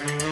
Mm-hmm.